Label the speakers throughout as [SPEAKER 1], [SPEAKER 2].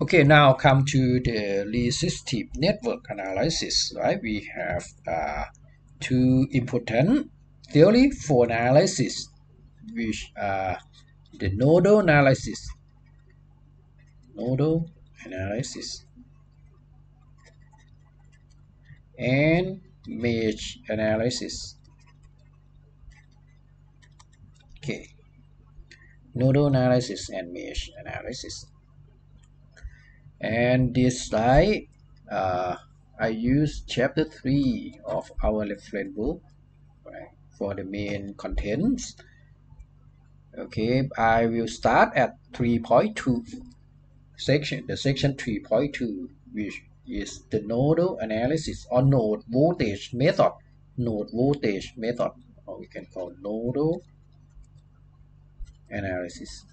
[SPEAKER 1] Okay, now come to the resistive network analysis, right? We have uh, two important theory for analysis, which are the nodal analysis, nodal analysis, and mesh analysis. Okay, nodal analysis and mesh analysis. And this slide, uh, I use chapter 3 of our reference book right, for the main contents. Okay, I will start at 3.2 section, the section 3.2, which is the nodal analysis or node voltage method, node voltage method, or we can call nodal analysis.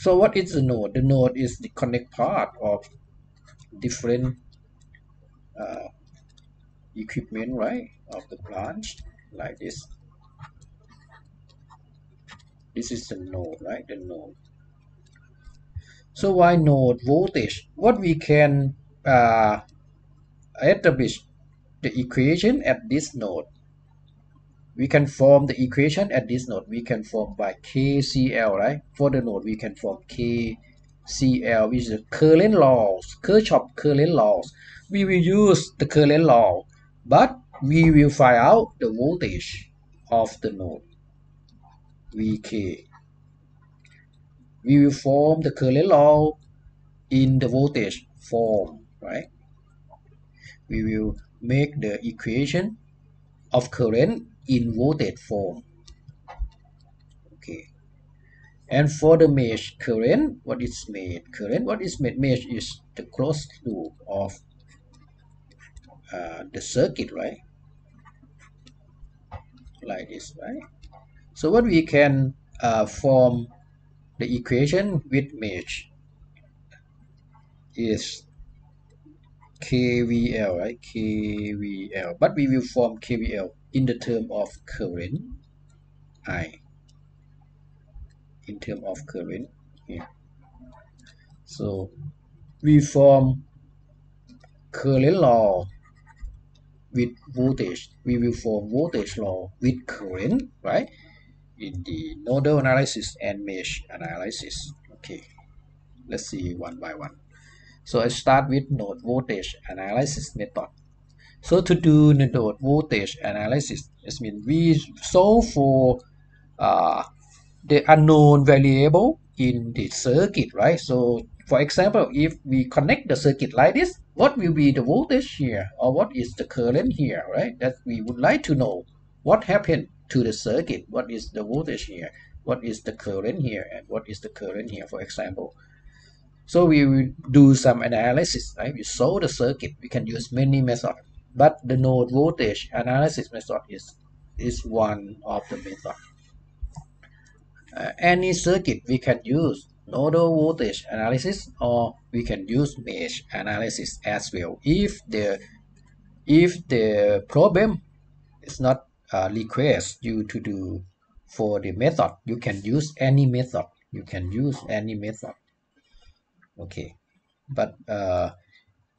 [SPEAKER 1] So what is the node? The node is the connect part of different uh, equipment, right, of the branch, like this. This is the node, right, the node. So why node voltage? What we can uh, establish the equation at this node we can form the equation at this node. We can form by KCL right? For the node we can form KCL which is the current laws Kirchhoff current laws. We will use the current law but we will find out the voltage of the node VK. We will form the current law in the voltage form right? We will make the equation of current in voltage form. Okay. And for the mesh current, what is mesh current? What is mesh? Mesh is the closed loop of uh, the circuit, right? Like this, right? So what we can uh, form the equation with mesh is KVL, right? KVL. But we will form KVL in the term of current I in term of current here. So we form current law with voltage. We will form voltage law with current, right? In the nodal analysis and mesh analysis. Okay, let's see one by one. So I start with node voltage analysis method. So to do the node voltage analysis, it means we solve for uh, the unknown variable in the circuit, right? So for example, if we connect the circuit like this, what will be the voltage here or what is the current here, right? That we would like to know what happened to the circuit, what is the voltage here, what is the current here, and what is the current here, for example. So we will do some analysis, right? We solve the circuit. We can use many methods but the node voltage analysis method is, is one of the method. Uh, any circuit we can use nodal voltage analysis or we can use mesh analysis as well. If the if the problem is not uh, request you to do for the method you can use any method. You can use any method. Okay. But uh,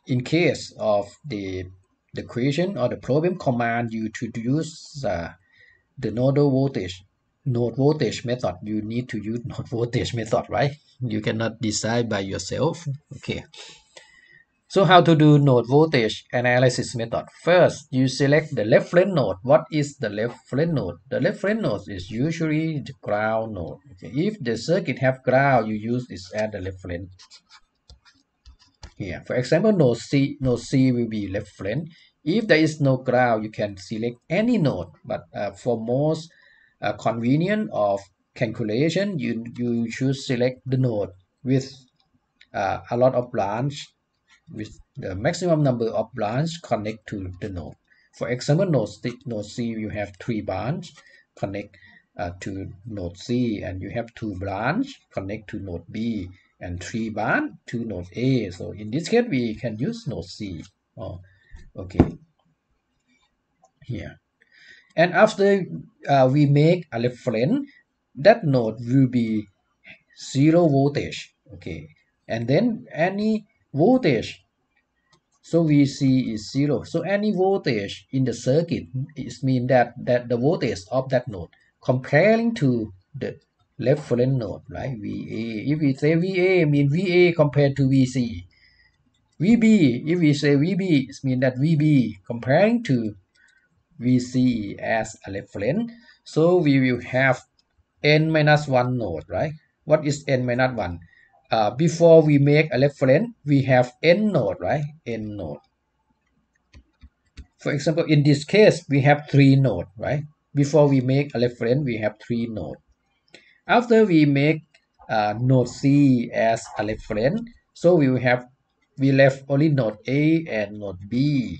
[SPEAKER 1] in case of the the question or the problem command you to use uh, the nodal voltage node voltage method. You need to use node voltage method right? You cannot decide by yourself. Okay. So how to do node voltage analysis method? First you select the reference node. What is the reference node? The reference node is usually the ground node. Okay. If the circuit have ground you use this as the reference here. For example, node C, node C will be left reference. If there is no ground, you can select any node. But uh, for most uh, convenient of calculation, you, you should select the node with uh, a lot of branch with the maximum number of branch connect to the node. For example, node C, node C you have three branch connect uh, to node C and you have two branch connect to node B and three bar to node A. So in this case, we can use node C. Oh, okay. Here. And after uh, we make a reference, that node will be zero voltage okay and then any voltage so VC is zero so any voltage in the circuit is mean that that the voltage of that node comparing to the reference node right? VA if we say VA mean VA compared to VC VB if we say VB it mean that VB comparing to VC as a reference so we will have n minus 1 node right? What is n minus 1 uh, before we make a reference we have n node right? N node for example in this case we have three node right? Before we make a reference we have three node after we make uh, node c as a reference so we will have we left only node a and node b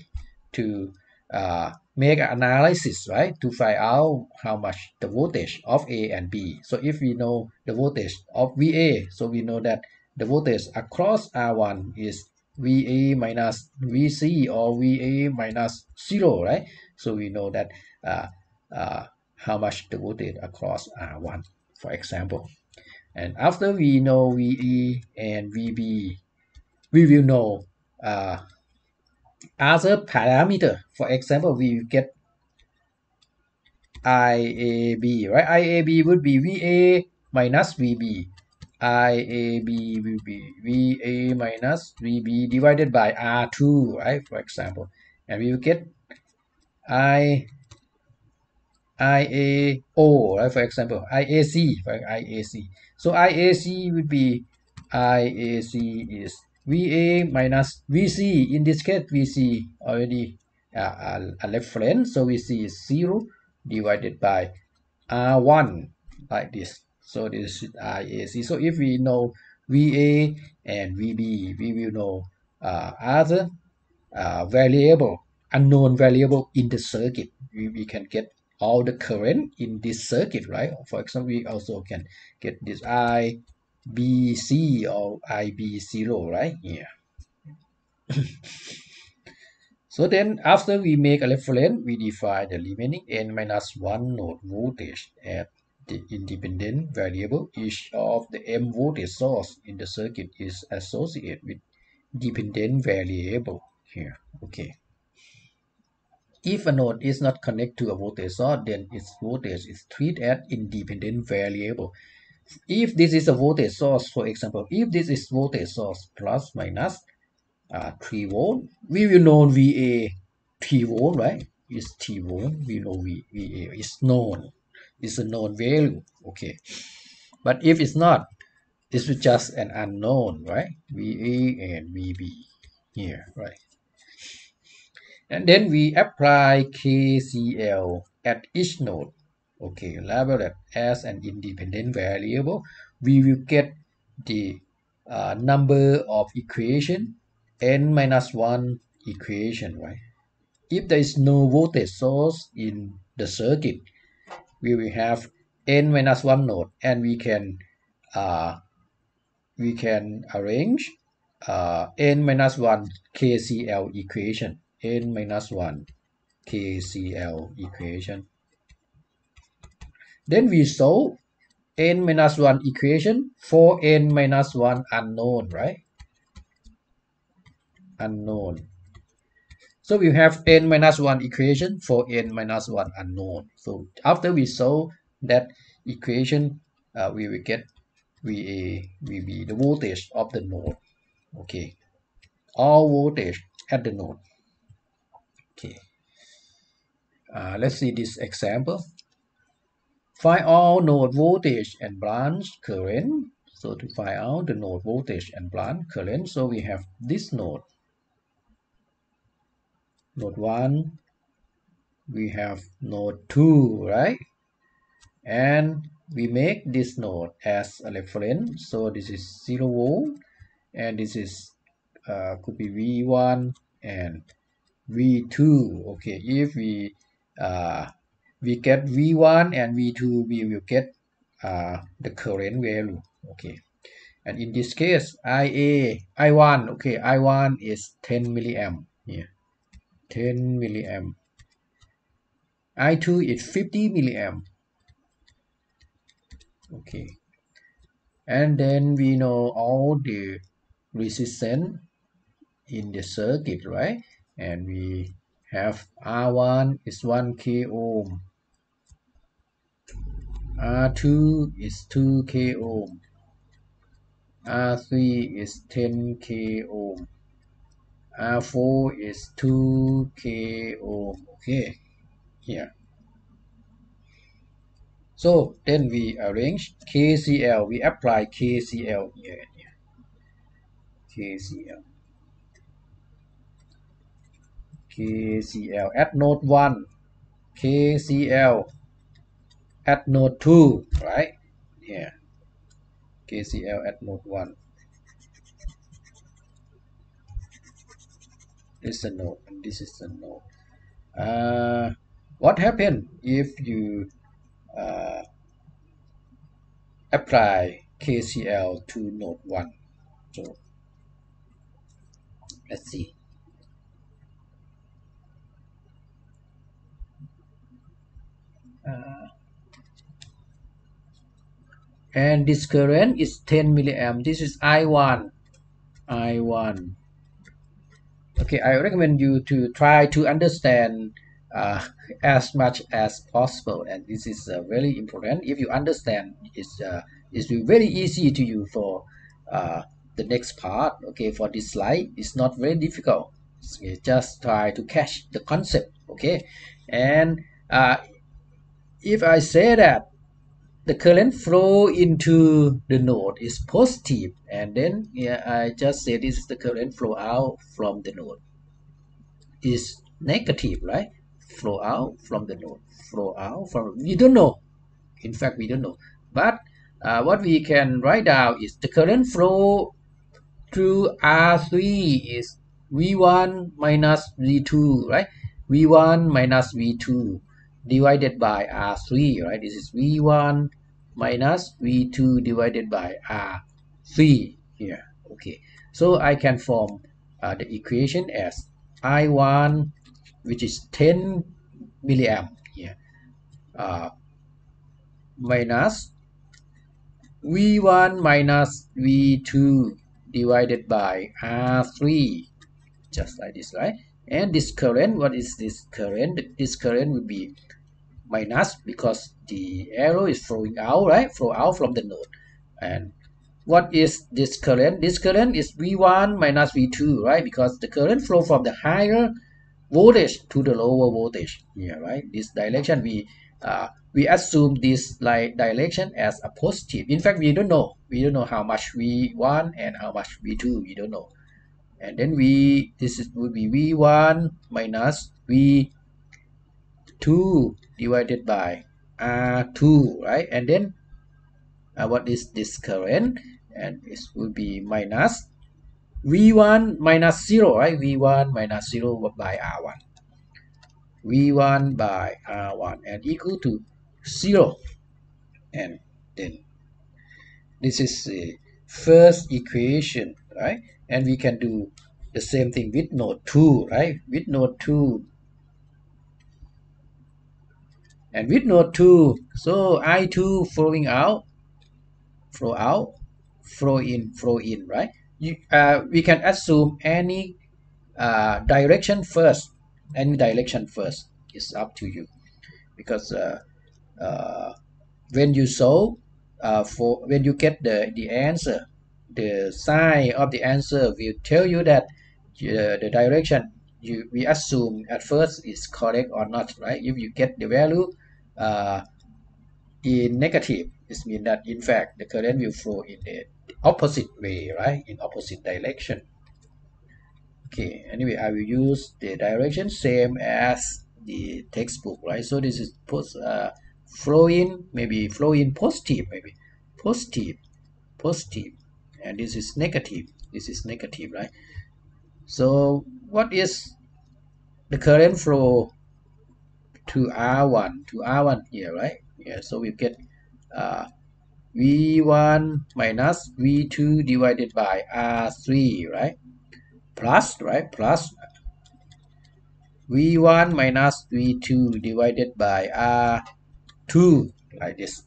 [SPEAKER 1] to uh, make an analysis, right, to find out how much the voltage of A and B. So if we know the voltage of VA, so we know that the voltage across R1 is VA minus VC or VA minus zero, right? So we know that uh, uh, how much the voltage across R1, for example. And after we know VA and VB, we will know uh, other parameter. For example, we get IAB, right? IAB would be VA minus VB. IAB will be VA minus VB divided by R2, right? For example, and we will get I IAO, right? For example, IAC, right? IAC. So IAC would be IAC is VA minus VC. In this case, VC already uh, a reference, so VC is 0 divided by R1 like this. So this is IAC. So if we know VA and VB, we will know uh, other uh, variable, unknown variable in the circuit. We, we can get all the current in this circuit, right? For example, we also can get this IBC or IB0, right? Yeah. so then after we make a reference, we define the remaining n minus 1 node voltage at the independent variable. Each of the m voltage source in the circuit is associated with dependent variable here. Okay. If a node is not connected to a voltage source, then its voltage is treated as independent variable if this is a voltage source, for example, if this is voltage source plus minus uh, 3 volt, we will know VA 3 volt, right? Is 3 volt, we know v, VA is known, it's a known value, okay. But if it's not, this is just an unknown, right? VA and VB here, right? And then we apply KCL at each node. Okay label that as an independent variable. We will get the uh, number of equation n minus 1 equation right? If there is no voltage source in the circuit we will have n minus 1 node and we can uh, we can arrange uh, n minus 1 KCL equation n minus 1 KCL equation then we solve n minus 1 equation for n minus 1 unknown, right? Unknown. So we have n minus 1 equation for n minus 1 unknown. So after we solve that equation, uh, we will get VA, VB, the voltage of the node. Okay. All voltage at the node. Okay. Uh, let's see this example. Find all node voltage and branch current. So to find out the node voltage and branch current, so we have this node. Node 1, we have node 2, right? And we make this node as a reference. So this is 0 volt and this is uh, could be V1 and V2. Okay, if we uh, we get V1 and V2 we will get uh, the current value. Okay. And in this case IA I1 okay I1 is 10 milliamp. Here 10 milliamp. I2 is 50 milliamp. Okay. And then we know all the resistance in the circuit right and we have R1 is 1 k ohm. R2 is 2 k ohm. R3 is 10 k ohm. R4 is 2 k ohm. Okay here. So then we arrange KCL we apply KCL here, here. KCL KCL at node 1 KCL at node 2 right? Here KCL at node 1 this is a node. And this is a node. Uh, what happen if you uh, apply KCL to node 1 so let's see uh, and this current is 10 milliamp. This is I1 I1 okay I recommend you to try to understand uh, as much as possible. And this is uh, very important. If you understand it's uh, it's very easy to you for uh, the next part okay for this slide. It's not very difficult. So just try to catch the concept okay? And uh, if I say that the current flow into the node is positive and then yeah, I just say this is the current flow out from the node. Is negative right? Flow out from the node. Flow out from we don't know. In fact we don't know. But uh, what we can write down is the current flow through R3 is V1 minus V2 right? V1 minus V2 divided by R3 right? This is V1 minus V2 divided by R3 here. Okay. So I can form uh, the equation as I1 which is 10 milliamp here uh, minus V1 minus V2 divided by R3 just like this right and this current what is this current? This current will be minus because the arrow is flowing out right? Flow out from the node. And what is this current? This current is v1 minus v2 right? Because the current flow from the higher voltage to the lower voltage. Here right? This direction we uh, we assume this like direction as a positive. In fact we don't know. We don't know how much v1 and how much v2 we don't know and then we this is would be v1 minus v2 divided by r2 right? And then uh, what is this current? And this will be minus v1 minus 0 right? V1 minus 0 by r1 v1 by r1 and equal to 0 and then this is the first equation right and we can do the same thing with node 2 right? With node 2 and with node 2 so i2 flowing out flow out flow in flow in right? You, uh, we can assume any uh, direction first any direction first is up to you. Because uh, uh, when you solve uh, for when you get the the answer the sign of the answer will tell you that uh, the direction you we assume at first is correct or not right? If you get the value uh, in negative it means that in fact the current will flow in the opposite way right? In opposite direction. Okay anyway I will use the direction same as the textbook right? So this is post uh, flow in maybe flow in positive maybe positive positive and this is negative. This is negative right? So what is the current flow to R1 to R1 here right? Yeah so we get uh, V1 minus V2 divided by R3 right? Plus right? Plus V1 minus V2 divided by R2 like this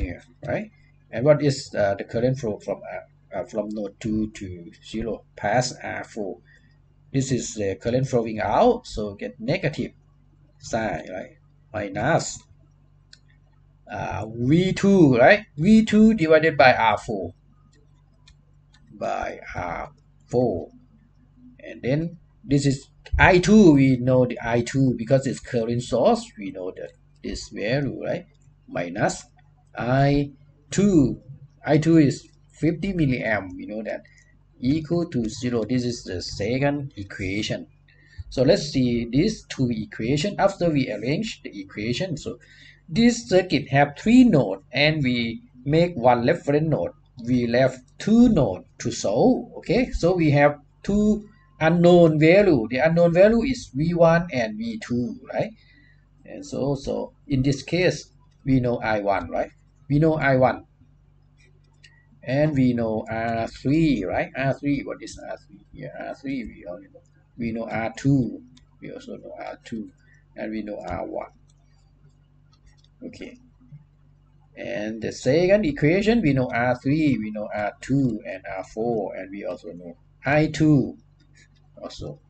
[SPEAKER 1] here right? And what is uh, the current flow from uh, uh, from node 2 to 0 past R4 this is the current flowing out so get negative sign right? Minus uh, V2 right? V2 divided by R4 by R4 and then this is I2 we know the I2 because it's current source we know that this value right? Minus I2 I2 is 50 milliamp we know that. Equal to zero this is the second equation. So let's see these two equation. After we arrange the equation so this circuit have three nodes and we make one reference node. We left two nodes to solve okay? So we have two unknown value. The unknown value is v1 and v2 right? And so so in this case we know i1 right we know i1 and we know r3 right? R3 what is r3 yeah r3 we already know. We know r2 we also know r2 and we know r1 okay. And the second equation we know r3 we know r2 and r4 and we also know i2 also.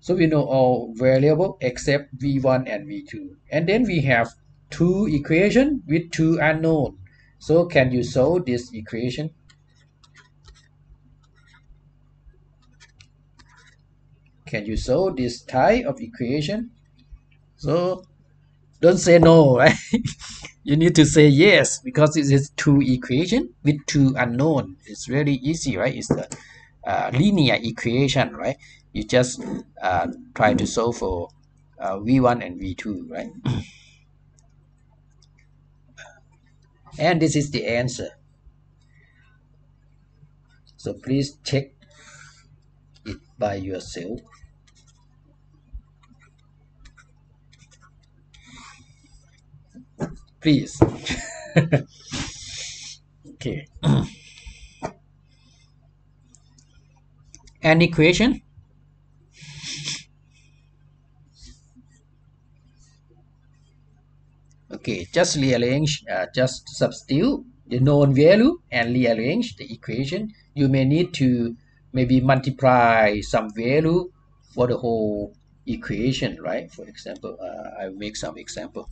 [SPEAKER 1] So we know all variable except v1 and v2 and then we have two equation with two unknown. So can you solve this equation? Can you solve this type of equation? So don't say no right? You need to say yes because it is two equation with two unknown. It's really easy right? It's a uh, linear equation right? You just uh, try to solve for uh, v1 and v2 right and this is the answer. So please check it by yourself. Please. Okay. Any question okay just rearrange uh, just substitute the known value and rearrange the equation. You may need to maybe multiply some value for the whole equation right? For example uh, I'll make some example.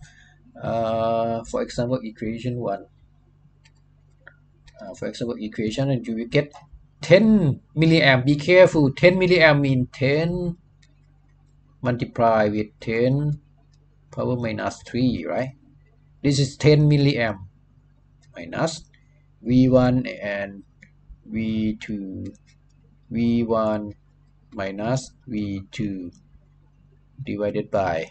[SPEAKER 1] Uh, for example equation 1 uh, for example equation and you will get 10 milliamp. Be careful 10 milliamp mean 10 multiply with 10 power minus 3 right this is 10 milliamp minus v1 and v2 v1 minus v2 divided by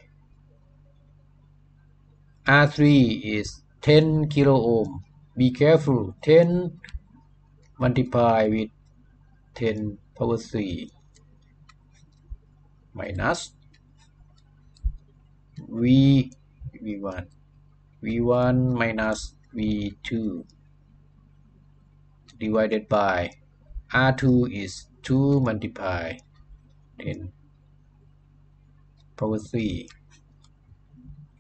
[SPEAKER 1] R3 is 10 kilo ohm. Be careful. 10 multiply with 10 power 3 minus v v1 v1 minus v2 divided by r2 is 2 multiply 10 power 3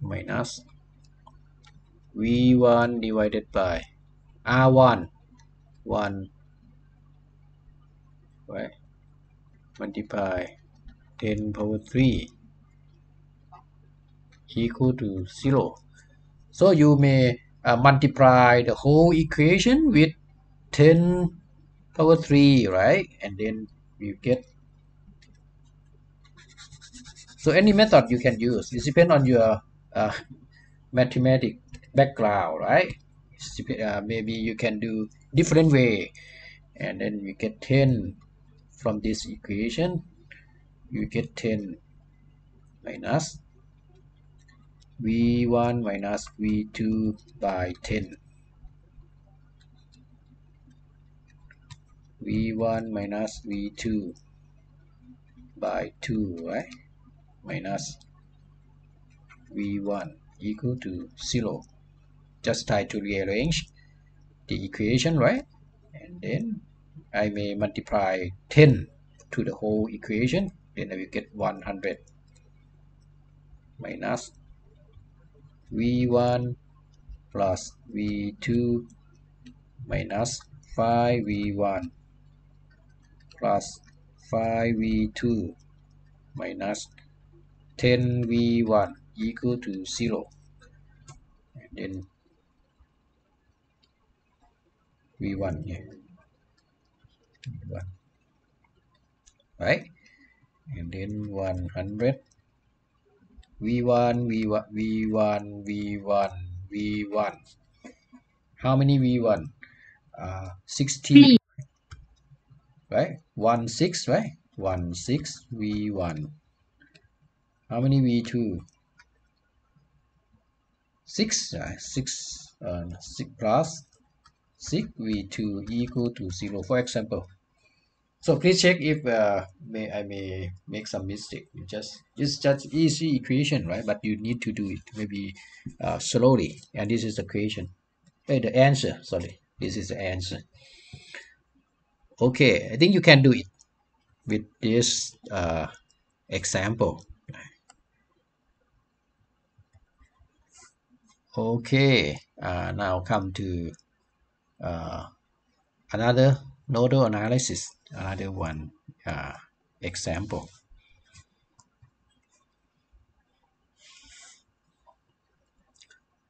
[SPEAKER 1] minus v1 divided by r1 1 right? Multiply 10 power 3 equal to 0 so you may uh, multiply the whole equation with 10 power 3 right? And then you get so any method you can use. It depends on your uh, mathematic background right? Uh, maybe you can do different way. And then you get 10 from this equation. You get 10 minus v1 minus v2 by 10 v1 minus v2 by 2 right? Minus v1 equal to 0 just try to rearrange the equation right? And then I may multiply 10 to the whole equation. Then I will get 100 minus v1 plus V2 minus 5V1 plus 5V2 minus 10V1 equal to 0 and then V1 yeah. V1 right? And then 100 V1 V1 V1 V1 V1 how many V1 uh 16 right? 1 6 right? 1 6 V1 how many V2 6 uh, 6 uh, 6 plus 6 V2 equal to 0 for example so please check if uh, may I may make some mistake. You just it's just easy equation right? But you need to do it maybe uh, slowly. And this is the equation hey, the answer. Sorry. This is the answer. Okay. I think you can do it with this uh, example. Okay. Uh, now come to uh, another nodal analysis another one uh, example.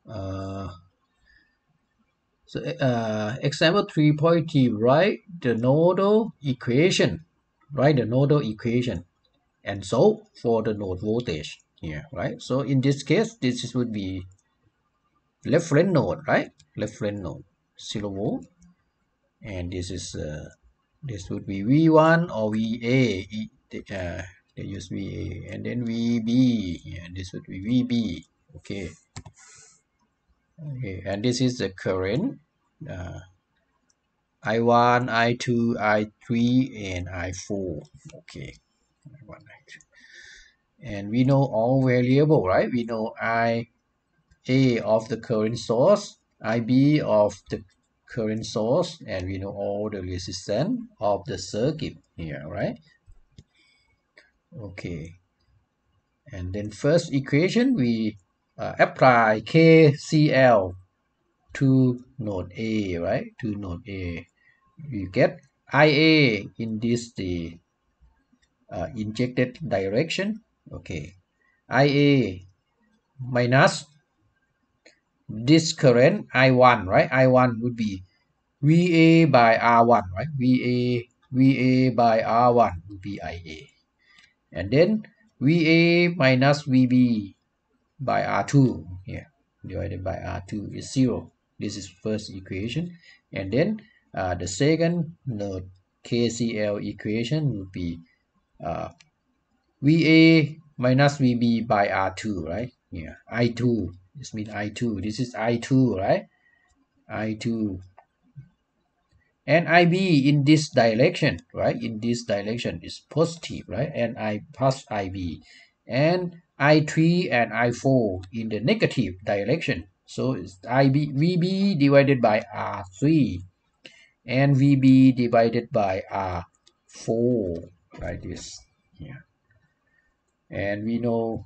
[SPEAKER 1] Uh, so uh, example 3.3 write the nodal equation. Write the nodal equation. And so for the node voltage here right? So in this case this would be reference node right? Reference node 0 volt. And this is uh, this would be v1 or va uh, they use va and then vb and this would be vb okay. Okay and this is the current uh, i1 i2 i3 and i4 okay. I1, I2. and we know all variable right? We know i a of the current source ib of the current source and we know all the resistance of the circuit here right? Okay. And then first equation we uh, apply KCL to node A right? To node A. You get IA in this the uh, injected direction. Okay. IA minus this current I1 right? I1 would be VA by R1 right? VA VA by R1 would be IA and then VA minus VB by R2 here divided by R2 is 0 this is first equation. And then uh, the second node KCL equation would be uh, VA minus VB by R2 right? Yeah I2 this means I2 this is I2 right? I2 and IB in this direction right? In this direction is positive right? And I plus IB and I3 and I4 in the negative direction. So it's IB VB divided by R3 and VB divided by R4 like this yeah. And we know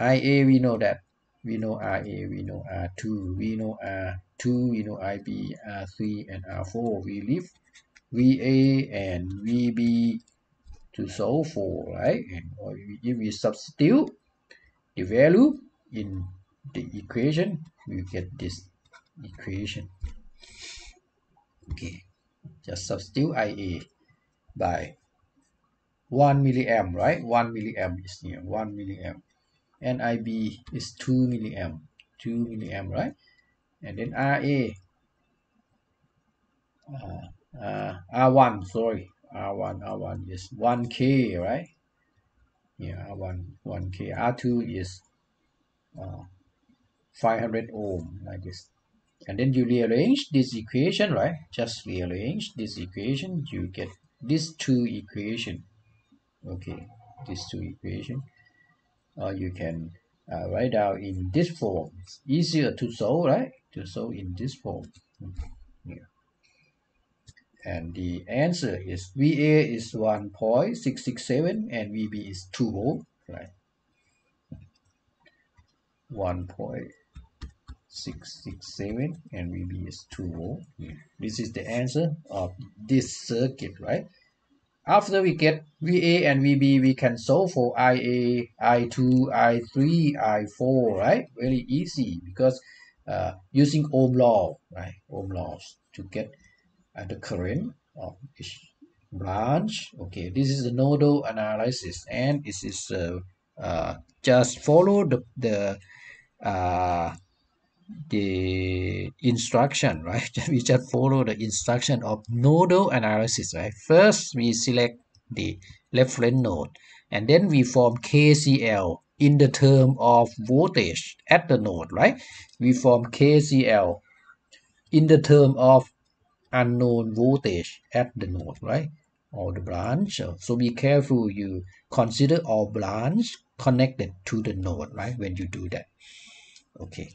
[SPEAKER 1] IA we know that. We know RA we know R2 we know R2 we know IB R3 and R4 we leave VA and VB to solve for right? And if we substitute the value in the equation we get this equation. Okay. Just substitute IA by 1 milliamp right? 1 milliamp is here 1 milliamp and IB is 2 milliamp 2 milliamp right? And then RA uh, uh, R1 sorry R1 R1 is 1k right? Yeah R1 1k R2 is uh, 500 ohm like this. And then you rearrange this equation right? Just rearrange this equation you get these two equation. Okay these two equation or you can uh, write down in this form it's easier to solve right to solve in this form yeah. and the answer is VA is 1.667 and VB is 2 volt right 1 point 667 and VB is 2 volt. Yeah. This is the answer of this circuit, right? After we get VA and VB, we can solve for IA, I2, I3, I4, right? Very easy because uh, using Ohm law, right? Ohm laws to get uh, the current of each branch. Okay, this is the nodal analysis and this is uh, uh, just follow the, the uh, the instruction, right? we just follow the instruction of nodal analysis, right? First, we select the reference node, and then we form KCL in the term of voltage at the node, right? We form KCL in the term of unknown voltage at the node, right? Or the branch. So be careful you consider all branch connected to the node, right? When you do that. Okay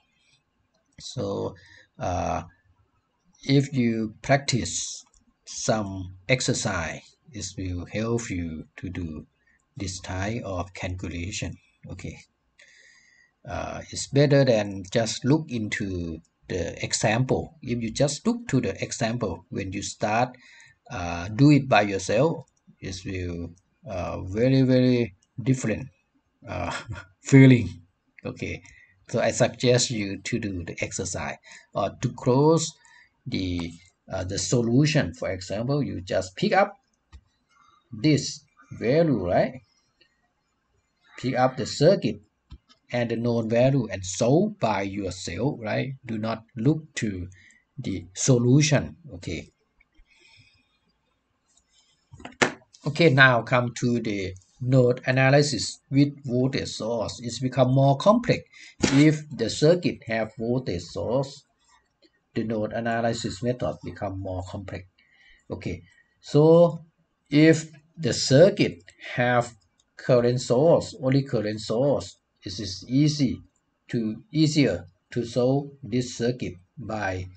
[SPEAKER 1] so uh, if you practice some exercise it will help you to do this type of calculation. Okay. Uh, it's better than just look into the example. If you just look to the example when you start uh, do it by yourself it will uh, very very different uh, feeling. Okay so I suggest you to do the exercise or to close the uh, the solution. For example, you just pick up this value, right? Pick up the circuit and the known value and solve by yourself, right? Do not look to the solution, okay? Okay, now come to the node analysis with voltage source. Is become more complex if the circuit have voltage source. The node analysis method become more complex. Okay so if the circuit have current source only current source it is easy to easier to solve this circuit by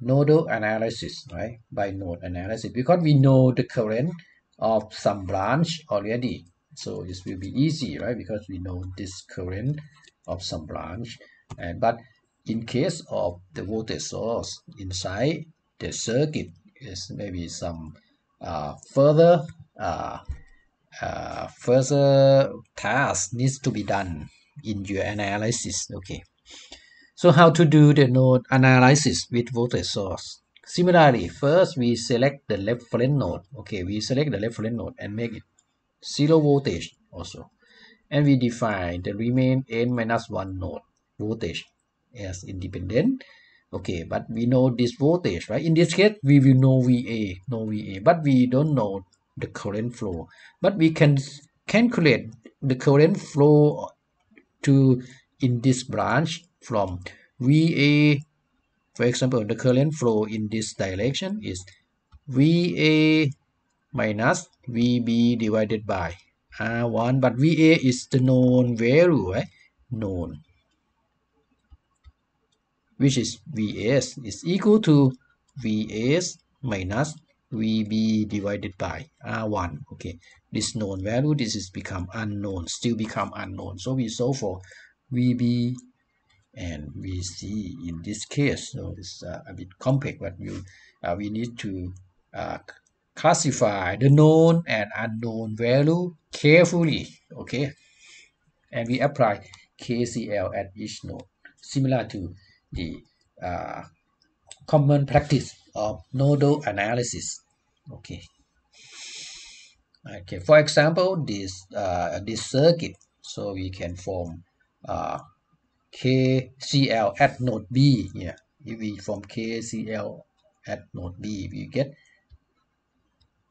[SPEAKER 1] nodal analysis right? By node analysis. Because we know the current of some branch already so this will be easy right? Because we know this current of some branch. And but in case of the voltage source inside the circuit is maybe some uh, further uh, uh, further task needs to be done in your analysis okay? So how to do the node analysis with voltage source? Similarly first we select the reference node okay? We select the reference node and make it zero voltage also. And we define the remain n minus 1 node voltage as independent. Okay, but we know this voltage, right? In this case, we will know VA, know VA, but we don't know the current flow. But we can calculate the current flow to in this branch from VA. For example, the current flow in this direction is VA minus VB divided by R1 but VA is the known value right? known. Which is VS is equal to VS minus VB divided by R1 okay this known value this is become unknown still become unknown. So we solve for VB and VC in this case. So it's uh, a bit complex but we, uh, we need to uh, classify the known and unknown value carefully okay? And we apply KCL at each node similar to the uh, common practice of nodal analysis okay? Okay for example this uh, this circuit so we can form uh, KCL at node B yeah. If we form KCL at node B we get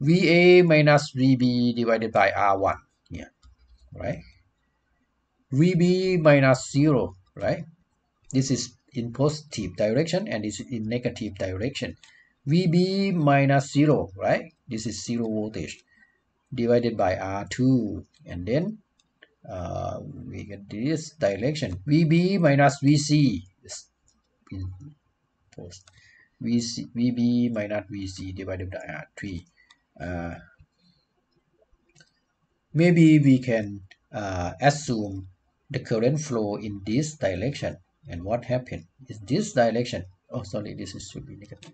[SPEAKER 1] VA minus VB divided by R1 here, right? VB minus 0, right? This is in positive direction and this is in negative direction. VB minus 0, right? This is 0 voltage divided by R2 and then uh, we get this direction. VB minus VC is in post. VC, VB minus VC divided by R3 uh, maybe we can uh, assume the current flow in this direction. And what happened? Is this direction oh sorry this is should be negative.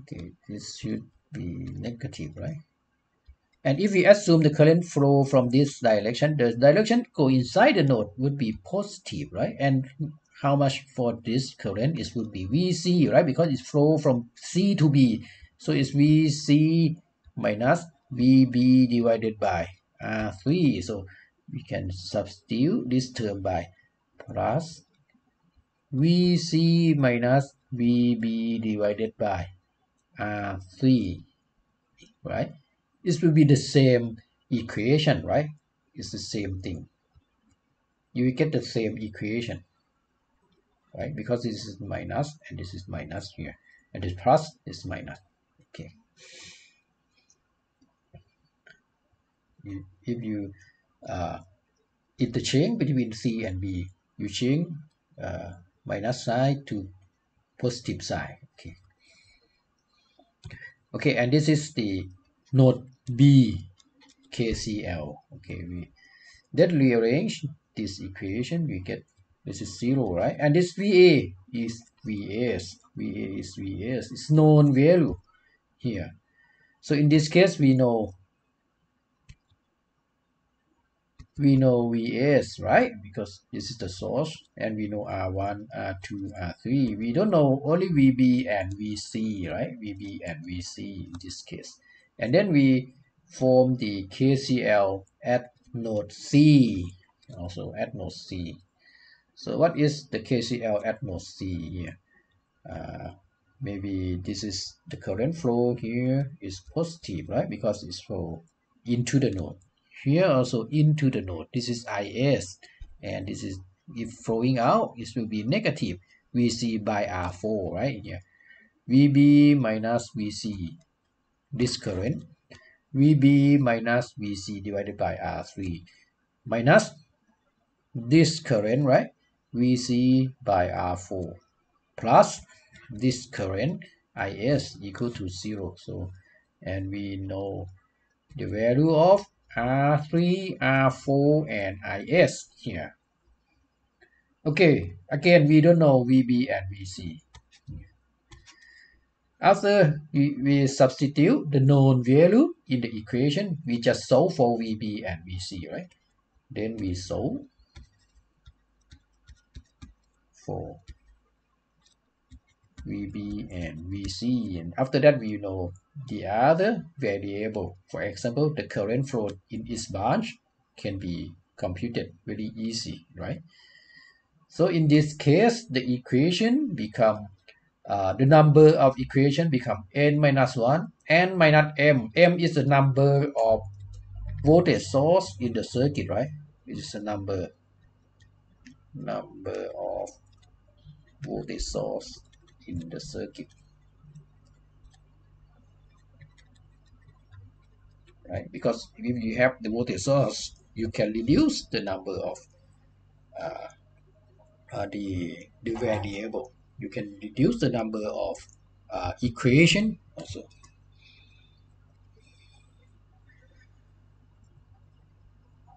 [SPEAKER 1] Okay this should be negative right? And if we assume the current flow from this direction the direction coincide the node would be positive right? And how much for this current it would be vc right? Because it's flow from c to b. So it's vc minus vb divided by uh, r3 so we can substitute this term by plus vc minus vb divided by uh, r3 right? This will be the same equation right? It's the same thing. You will get the same equation right? Because this is minus and this is minus here. And this plus is minus. Okay. If you uh, interchange between C and B you change uh, minus sign to positive sign okay. Okay and this is the node B KCL okay we then rearrange this equation we get this is zero right and this VA is VS VA is VS it's known value here so in this case we know we know VS, right? Because this is the source and we know R1, R2, R3. We don't know only VB and VC, right? VB and VC in this case. And then we form the KCL at node C, also at node C. So what is the KCL at node C here? Uh, maybe this is the current flow here is positive, right? Because it's flow into the node. Here also into the node. This is is and this is if flowing out this will be negative. Vc by r4 right? Here vb minus vc this current. Vb minus vc divided by r3 minus this current right vc by r4 plus this current is equal to zero so and we know the value of R3, R4, and IS here. Okay, again, we don't know VB and VC. After we, we substitute the known value in the equation, we just solve for VB and VC, right? Then we solve for VB and VC and after that we know the other variable. For example the current flow in each branch can be computed very easy right? So in this case the equation become uh, the number of equation become n minus 1 n minus m. m is the number of voltage source in the circuit right? It is a number number of voltage source in the circuit. Right? Because if you have the voltage source you can reduce the number of uh, uh, the the variable. You can reduce the number of uh, equation also.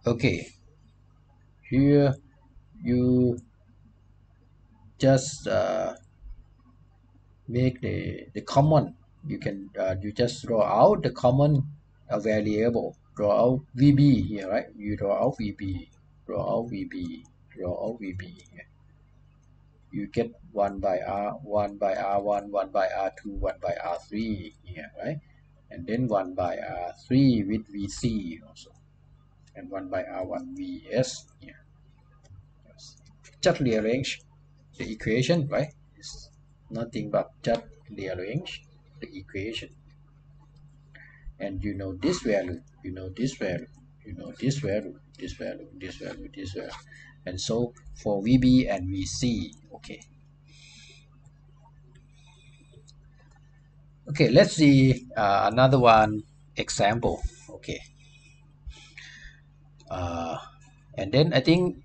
[SPEAKER 1] Okay. Here you just uh, make the the common. You can uh, you just draw out the common uh, variable. Draw out vb here right? You draw out vb draw out vb draw out vb here. you get 1 by r 1 by r1 1 by r2 1 by r3 here right? And then 1 by r3 with vc also. And 1 by r1 vs here. Just rearrange the equation right it's nothing but just rearrange the equation. And you know this value you know this value you know this value this value this value this value. And so for VB and VC okay. Okay let's see uh, another one example okay. Uh, and then I think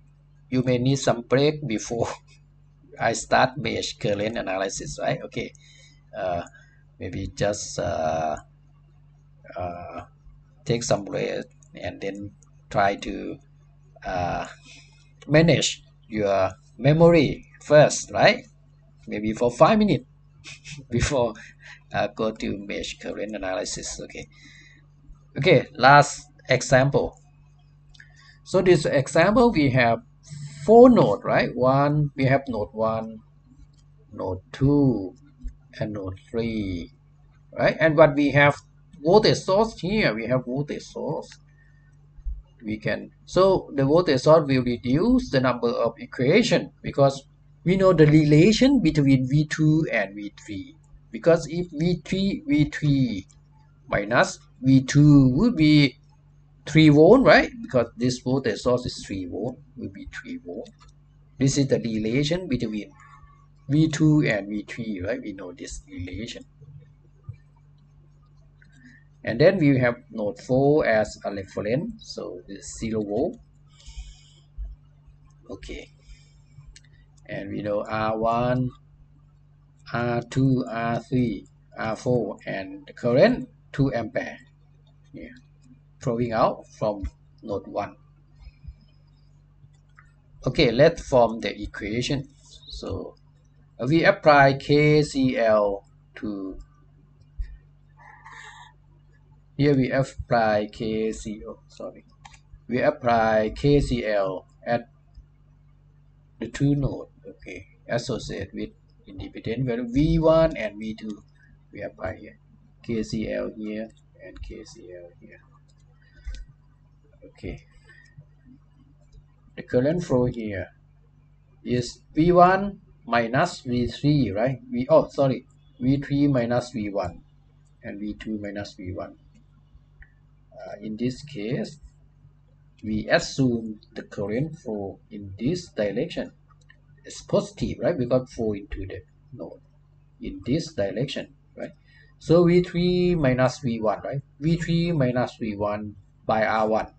[SPEAKER 1] you may need some break before I start mesh current analysis, right? Okay, uh, maybe just uh, uh, take some break and then try to uh, manage your memory first, right? Maybe for five minutes before uh, go to mesh current analysis. Okay. Okay. Last example. So this example we have four node, right? One we have node one, node two, and node three, right? And what we have voltage source here, we have voltage source we can so the voltage source will reduce the number of equation because we know the relation between v2 and v3 because if v3 v3 minus v2 would be 3 volt right? Because this voltage source is 3 volt will be 3 volt. This is the relation between v2 and v3 right? We know this relation. And then we have node 4 as a reference so this 0 volt. Okay. And we know r1 r2 r3 r4 and the current 2 ampere. Yeah, flowing out from node 1 okay let's form the equation so uh, we apply KCL to here we apply KCL, sorry. We apply KCL at the two node, okay, associated with independent value V1 and V2. We apply here. KCL here and KCL here. Okay. The current flow here is V1 minus V3, right? V oh sorry, V3 minus V1 and V2 minus V1 uh, in this case we assume the current flow in this direction is positive right? We got flow into the node in this direction right? So v3 minus v1 right? V3 minus v1 by r1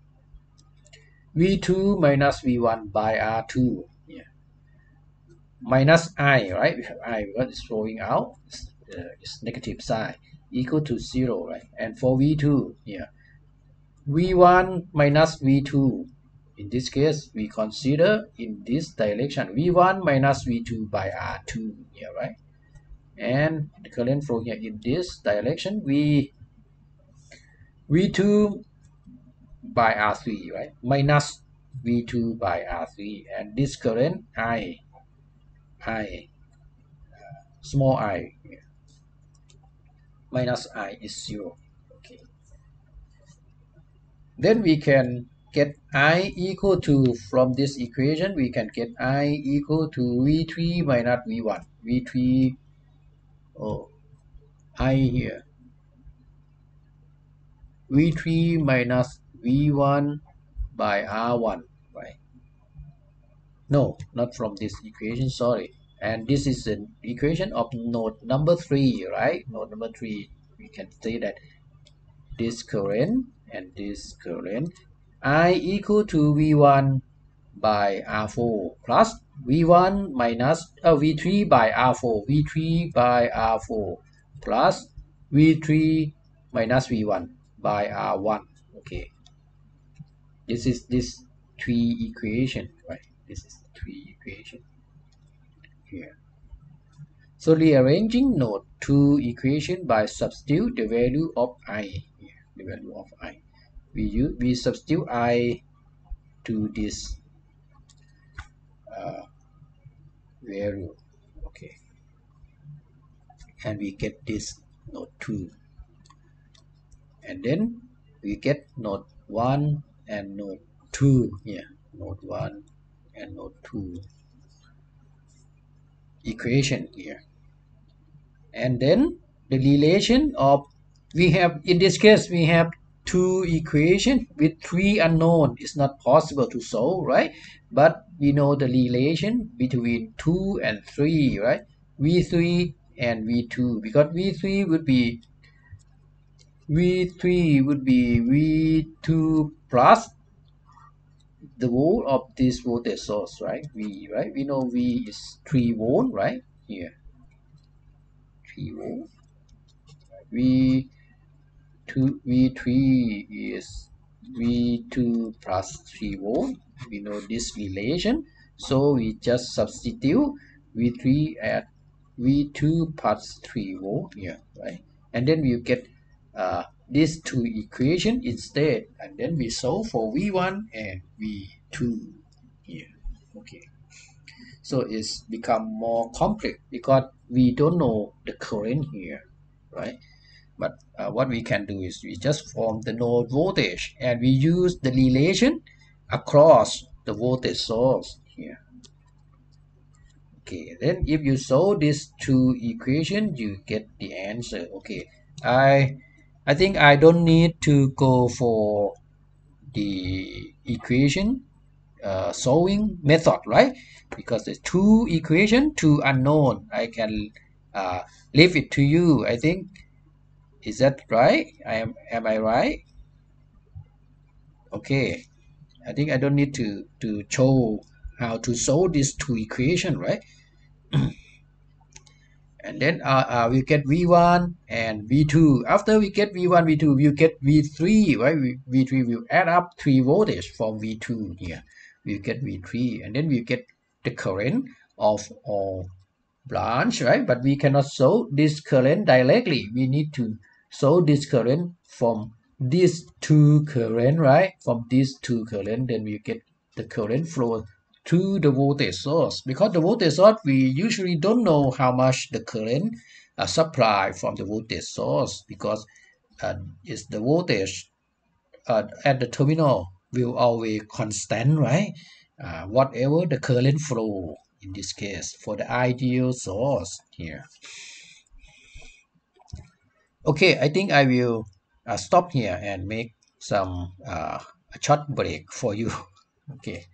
[SPEAKER 1] v2 minus v1 by r2 yeah. Minus i right? We have i what is flowing out. It's, uh, it's negative sign equal to zero right? And for v2 yeah. V1 minus v2 in this case we consider in this direction v1 minus v2 by r2 here right? And the current flow here in this direction v v2 by r3 right minus v2 by r3 and this current i i small i here. minus i is zero okay. then we can get i equal to from this equation we can get i equal to v3 minus v1 v3 oh i here v3 minus v1 by r1 right? No not from this equation sorry. And this is an equation of node number three right? Node number three we can say that this current and this current I equal to V1 by R4 plus V1 minus uh, V3 by R4 V3 by R4 plus V3 minus V1 by R1 okay this is this three equation right? This is three equation here. So rearranging node two equation by substitute the value of i the value of i. We use we substitute i to this uh, value okay. And we get this node 2 and then we get node 1 and node 2 here node 1 and node 2 equation here. And then the relation of we have in this case we have two equation with three unknown. It's not possible to solve right? But we know the relation between 2 and 3 right? V3 and v2 because v3 would be v3 would be v2 plus the volt of this voltage source right? V right? We know v is 3 volt right? Here. 3 volt. V 2 v3 is v2 plus 3 volt. We know this relation. So we just substitute v3 at v2 plus 3 volt here right? And then we get uh, these two equation instead and then we solve for v1 and v2 here. Okay. So it's become more complex because we don't know the current here right? But uh, what we can do is we just form the node voltage and we use the relation across the voltage source here. Okay then if you solve these two equations you get the answer. Okay i i think i don't need to go for the equation uh, solving method right? Because there's two equation two unknown. I can uh, leave it to you. I think is that right? I am am i right? Okay. I think i don't need to to show how to solve these two equation right and then uh, uh, we get v1 and v2 after we get v1 v2 we get v3 right? V3 will add up three voltage from v2 here. We get v3 and then we get the current of all branch right? But we cannot solve this current directly. We need to solve this current from these two current right? From these two current then we get the current flow to the voltage source. Because the voltage source we usually don't know how much the current uh, supply from the voltage source because uh, it's the voltage uh, at the terminal will always constant right? Uh, whatever the current flow in this case for the ideal source here. Okay i think i will uh, stop here and make some uh, a short break for you. Okay